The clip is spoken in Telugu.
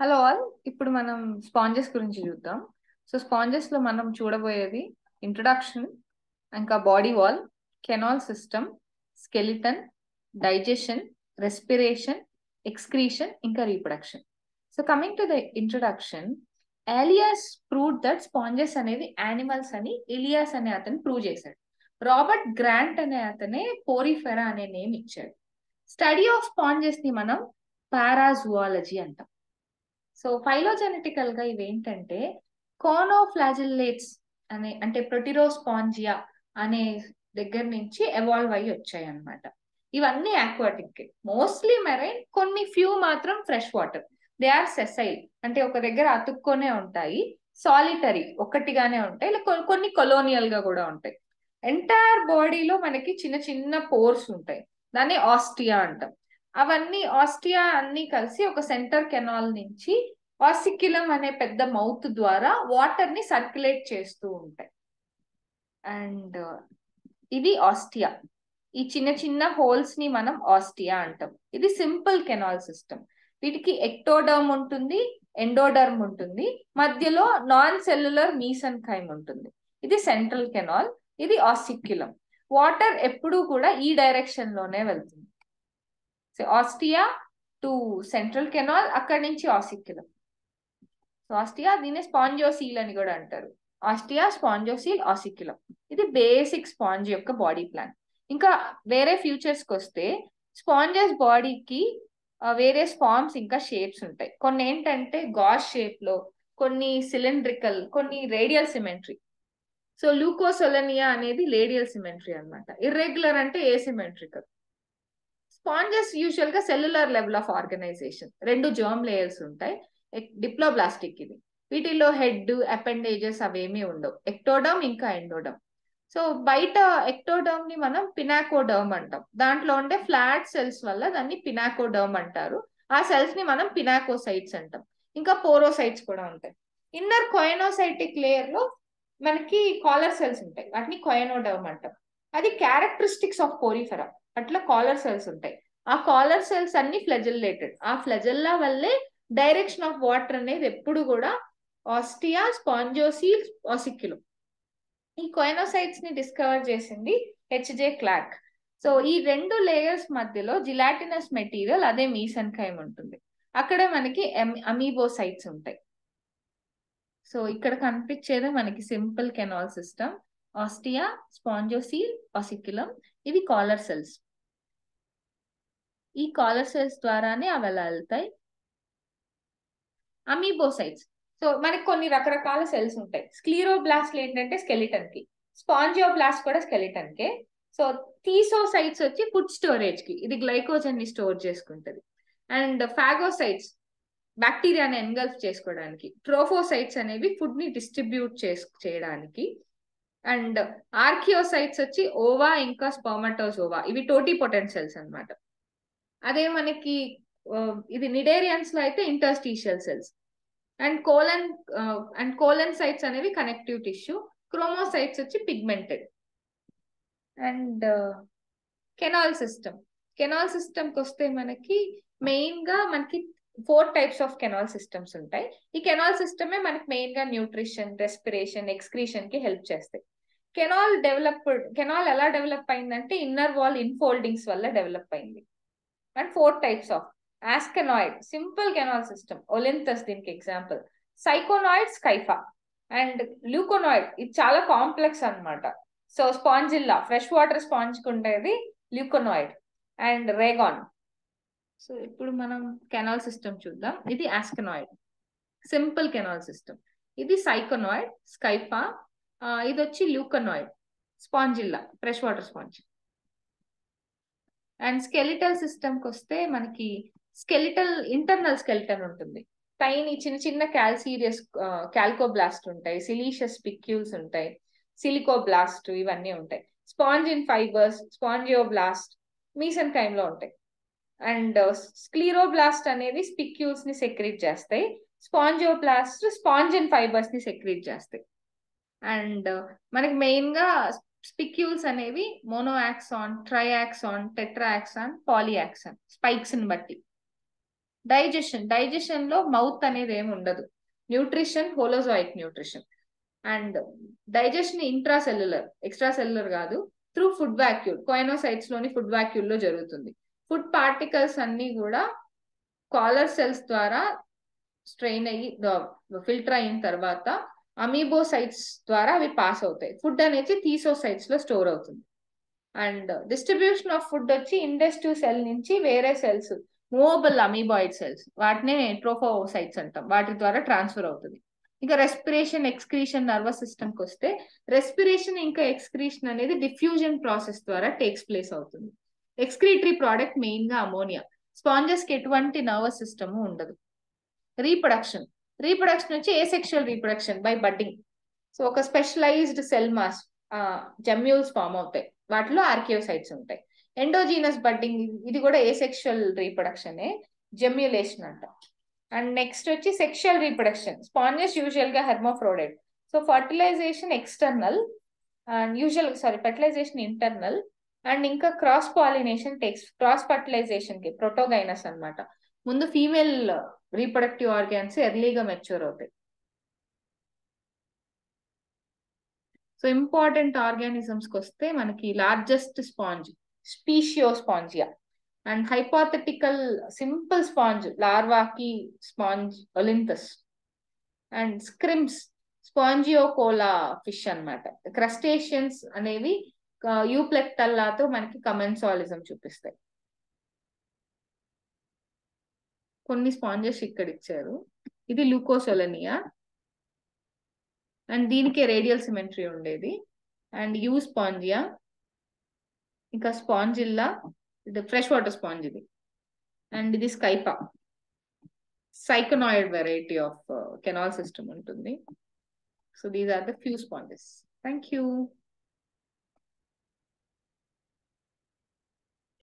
Hello all. ఇప్పుడు మనం స్పాంజెస్ గురించి చూద్దాం. సో స్పాంజెస్లో మనం చూడబోయేది ఇంట్రొడక్షన్ ఇంకా body wall canal system skeleton digestion respiration excretion ఇంకా reproduction so coming to the introduction Ellis prove that sponges అనేది యానిమల్స్ అని ఇలియాస్ అనే అతను ప్రూవ్ చేశాడు. రాబర్ట్ గ్రాంట్ అనే అతనే పోరిఫెరా అనే నేమ్ ఇచ్చాడు. స్టడీ ఆఫ్ స్పాంజెస్ని మనం పారాజువాలజీ అంటాం. సో ఫైలోజెనెటికల్గా ఇవేంటంటే కోనోఫ్లాజిల్లేట్స్ అనే అంటే ప్రొటిరోస్పాంజియా అనే దగ్గర నుంచి ఎవాల్వ్ అయ్యి వచ్చాయి అన్నమాట ఇవన్నీ ఆక్వాటిక్ మోస్ట్లీ మెరైన్ కొన్ని ఫ్యూ మాత్రం fresh water. They are sessile. అంటే ఒక దగ్గర అతుక్కొనే ఉంటాయి. సాలిటరీ ఒక్కటిగానే ఉంటాయి. ఇలా కొన్ని కొలోనియల్గా కూడా ఉంటాయి. ఎంటైర్ బాడీలో మనకి చిన్న చిన్న పోర్స్ ఉంటాయి. దాన్ని ఆస్టియా అంటాం. అవన్నీ ఆస్టియా అన్ని కలిసి ఒక సెంటర్ కెనాల్ నుంచి ఆసిక్యులం అనే పెద్ద మౌత్ ద్వారా వాటర్ని సర్క్యులేట్ చేస్తూ ఉంటాయి. అండ్ ఇది ఆస్టియా ఈ చిన్న చిన్న హోల్స్ని మనం ఆస్టియా అంటాం. ఇది సింపుల్ కెనాల్ సిస్టమ్. వీటికి ఎక్టోడర్మ్ ఉంటుంది ఎండోడర్మ్ ఉంటుంది. మధ్యలో నాన్ సెల్యులర్ మీసన్ ఖైమ్ ఉంటుంది. ఇది సెంట్రల్ కెనాల్ ఇది ఆసిక్యులం. వాటర్ ఎప్పుడూ కూడా ఈ డైరెక్షన్లోనే వెళ్తుంది. ఆస్టియా టు సెంట్రల్ కెనాల్ అక్కడి నుంచి ఆసిక్యులం సో ఆస్టియా దీన్ని స్పాంజోసీల్ అని కూడా అంటారు. ఆస్టియా స్పాంజోసీల్ ఆసిక్యులం ఇది బేసిక్ స్పాంజ్ యొక్క బాడీ ప్లాన్ ఇంకా వేరే ఫ్యూచర్స్కి వస్తే స్పాంజెస్ బాడీకి వేరే ఫార్మ్స్ ఇంకా షేప్స్ ఉంటాయి. కొన్ని ఏంటంటే గాస్ షేప్లో కొన్ని సిలిండ్రికల్ కొన్ని రేడియల్ సిమెంట్రీ సో లూకోసొలనియా అనేది రేడియల్ సిమెంట్రీ అనమాట ఇర్రెగ్యులర్ అంటే ఏ సిమెంట్రికల్ స్పాంజెస్ యూజువల్గా సెల్యులర్ లెవెల్ ఆఫ్ ఆర్గనైజేషన్. రెండు జర్మ్ లేయర్స్ ఉంటాయి. డిప్లోబ్లాస్టిక్ ఇది. వీటిల్లో హెడ్ అపెండేజెస్ అవేమీ ఉండవు. ఎక్టోడమ్ ఇంకా ఎండోడమ్ సో బయట ఎక్టోడర్మ్ని మనం పినాకోడర్మ్ అంటాం. దాంట్లో ఉండే ఫ్లాట్ సెల్స్ వల్ల దాన్ని పినాకోడర్మ్ అంటారు. ఆ సెల్స్ని మనం పినాకోసైట్స్ అంటాం. ఇంకా పోరోసైట్స్ కూడా ఉంటాయి. ఇన్నర్ కొయనోసైటిక్ లేయర్లో మనకి కాలర్ సెల్స్ ఉంటాయి. వాటిని కొయనోడర్మ్ అంటాం. అది క్యారెక్టరిస్టిక్స్ ఆఫ్ పోరిఫెరా అట్లా కాలర్ సెల్స్ ఉంటాయి. ఆ కాలర్ సెల్స్ అన్ని ఫ్లెజల్లేటెడ్. ఆ ఫ్లెజల్లా వల్లే డైరెక్షన్ ఆఫ్ వాటర్ అనేది ఎప్పుడు కూడా ఆస్టియా స్పాంజోసీల్ ఆసిక్యులం. ఈ కోయినోసైట్స్ని డిస్కవర్ చేసింది హెచ్జే క్లాక్ సో ఈ రెండు లేయర్స్ మధ్యలో జిలాటినస్ మెటీరియల్ అదే మీసన్ ఉంటుంది. అక్కడే మనకి అమీబోసైట్స్ ఉంటాయి. సో ఇక్కడ కనిపించేది మనకి simple canal system ostia spongocoel osculum ఇవి కాలర్ సెల్స్. ఈ కాలర్ సెల్స్ ద్వారానే అవి అలా వెళ్తాయి? అమీబోసైట్స్. సో మనకి కొన్ని రకరకాల సెల్స్ ఉంటాయి. స్క్లీరోబ్లాస్ట్లు ఏంటంటే స్కెలిటన్కి స్పాంజియోబ్లాస్ట్ కూడా స్కెలిటన్ కే సో థీసోసైట్స్ వచ్చి ఫుడ్ స్టోరేజ్కి ఇది గ్లైకోజన్ని స్టోర్ చేసుకుంటది. అండ్ ఫాగోసైట్స్ బ్యాక్టీరియాని ఎన్గల్ఫ్ చేసుకోవడానికి. ట్రోఫోసైట్స్ అనేవి ఫుడ్ని డిస్ట్రిబ్యూట్ చేసు చేయడానికి. అండ్ ఆర్కియోసైట్స్ వచ్చి ఓవా ఇంకా స్పర్మటోస్ ఓవా ఇవి టోటీ పొటెన్షియల్స్ అనమాట అదే మనకి ఇది నిడేరియన్స్లో అయితే interstitial cells. And colon and choanocytes అనేవి కనెక్టివ్ టిష్యూ క్రోమోసైట్స్ వచ్చి pigmented. And canal system. Canal సిస్టమ్కి వస్తే మనకి మెయిన్గా మనకి four types of canal systems ఉంటాయి. ఈ కెనాల్ సిస్టమే మనకి మెయిన్గా న్యూట్రిషన్ రెస్పిరేషన్ ఎక్స్క్రీషన్కి హెల్ప్ చేస్తాయి. కెనాల్ డెవలప్డ్ కెనాల్ ఎలా డెవలప్ అయిందంటే ఇన్నర్ వాల్ ఇన్ఫోల్డింగ్స్ వల్ల డెవలప్ అయింది. And four types of ascanoid simple canal system Olynthus దీనికి ఎగ్జాంపుల్ సైకోనాయిడ్ స్కైఫా అండ్ ల్యూకోనాయిడ్ ఇది చాలా కాంప్లెక్స్ అనమాట so Spongilla fresh water sponge ఉండేది ల్యూకోనాయిడ్ అండ్ రేగాన్ సో ఇప్పుడు మనం కెనాల్ సిస్టమ్ చూద్దాం. ఇది ఆస్కెనాయిడ్ సింపుల్ కెనాల్ సిస్టమ్ ఇది సైకోనాయిడ్ స్కైఫా ఇది వచ్చి leuconoid Spongilla fresh water sponge and skeletal సిస్టమ్కి వస్తే మనకి స్కెలిటల్ ఇంటర్నల్ స్కెలిటన్ ఉంటుంది. టైని చిన్న చిన్న క్యాల్సీరియస్ క్యాల్కోబ్లాస్ట్ ఉంటాయి సిలీషియస్ పిక్యూల్స్ ఉంటాయి సిలికోబ్లాస్ట్ ఇవన్నీ ఉంటాయి. స్పాంజిన్ ఫైబర్స్ స్పాంజియోబ్లాస్ట్ మీసన్ టైంలో ఉంటాయి. అండ్ స్క్లీరోబ్లాస్ట్ అనేది స్పిక్యూల్స్ని సెక్రీట్ చేస్తాయి స్పాంజియోబ్లాస్ట్ స్పాంజిన్ ఫైబర్స్ని సెక్రీట్ చేస్తాయి. అండ్ మనకి మెయిన్గా స్పిక్యూల్స్ అనేవి మోనోయాక్సాన్ ట్రైయాక్సాన్ టెట్రాయాక్సాన్ పాలియాక్సాన్ స్పైక్స్ని బట్టి. డైజెషన్ డైజెషన్లో మౌత్ అనేది ఏమి ఉండదు. Nutrition holozoic nutrition. And digestion intra cellular extra cellular కాదు త్రూ ఫుడ్ వ్యాక్యూల్ కోయినోసైట్స్లోని ఫుడ్ వ్యాక్యూల్లో జరుగుతుంది. ఫుడ్ పార్టికల్స్ అన్ని కూడా కాలర్ సెల్స్ ద్వారా స్ట్రెయిన్ అయ్యి ఫిల్టర్ అయిన తర్వాత అమీబోసైట్స్ ద్వారా అవి పాస్ అవుతాయి. ఫుడ్ అనేది థీసోసైట్స్లో స్టోర్ అవుతుంది. అండ్ డిస్ట్రిబ్యూషన్ ఆఫ్ ఫుడ్ వచ్చి ఇండస్ట్రీ సెల్ నుంచి వేరే సెల్స్ మూవబుల్ అమీబాయిడ్ సెల్స్ వాటినే ట్రోఫోసైట్స్ అంటాం. వాటి ద్వారా ట్రాన్స్ఫర్ అవుతుంది. ఇంకా రెస్పిరేషన్ ఎక్స్క్రీషన్ నర్వస్ సిస్టమ్కి వస్తే రెస్పిరేషన్ ఇంకా ఎక్స్క్రీషన్ అనేది డిఫ్యూజన్ ప్రాసెస్ ద్వారా టేక్స్ ప్లేస్ అవుతుంది. ఎక్స్క్రీటరీ ప్రోడక్ట్ మెయిన్గా అమోనియా. స్పాంజెస్కి ఎటువంటి నర్వస్ సిస్టమ్ ఉండదు. రీప్రొడక్షన్. రీప్రొడక్షన్ వచ్చి asexual reproduction by budding so ఒక specialized cell mass gemmules form అవుతాయి. వాటిలో ఆర్కియోసైట్స్ ఉంటాయి. ఎండోజీనస్ బడ్డింగ్ ఇది కూడా ఏ సెక్షువల్ రీప్రొడక్షన్ జెమ్యులేషన్ అంట. అండ్ నెక్స్ట్ వచ్చి సెక్షువల్ రీప్రొడక్షన్ స్పాంజెస్ యూజువల్గా hermaphrodite so fertilization external and usual sorry fertilization internal and ఇంకా క్రాస్ పాలినేషన్ టెక్స్ క్రాస్ ఫర్టిలైజేషన్కి ప్రోటోగైనస్ అన్నమాట. ముందు ఫీమేల్ రీప్రొడక్టివ్ ఆర్గాన్స్ ఎర్లీగా మెచ్యూర్ అవుతాయి. సో ఇంపార్టెంట్ ఆర్గానిజమ్స్కి వస్తే మనకి largest sponge Spheciospongia and hypothetical simple sponge లార్వాకి sponge Olynthus and shrimps Spongicola fish అన్నమాట. క్రస్టేషియన్స్ అనేవి యూప్లెక్టల్లాతో మనకి కమెన్సాలిజం చూపిస్తాయి. కొన్ని స్పాంజెస్ ఇక్కడ ఇచ్చారు ఇది లూకోసోలనియా అండ్ దీనికే రేడియల్ సిమెట్రీ ఉండేది. And Euspongia. ఇంకా స్పాంజిల్లా. ఇది ఫ్రెష్ వాటర్ స్పాంజ్ ఇది. అండ్ ఇది Scypha. Syconoid variety of uh, canal system ఉంటుంది. So these are the few sponges. Thank you